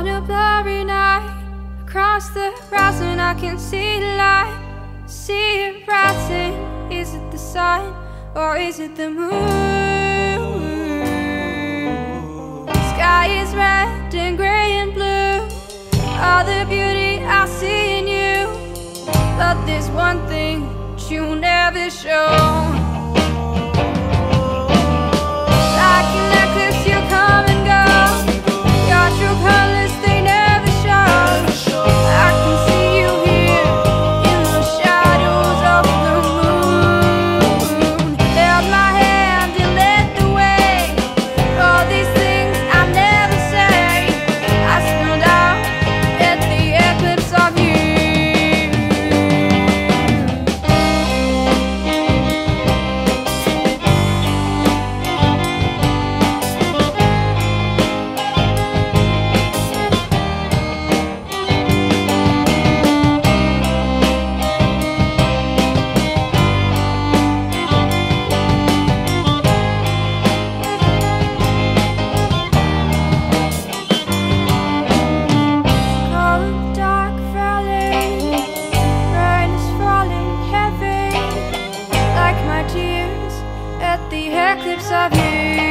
On a blurry night, across the horizon, I can see the light. See it rising. Is it the sun or is it the moon? The sky is red and gray and blue. All the beauty I see in you. But there's one thing that you never show. the eclipse of you.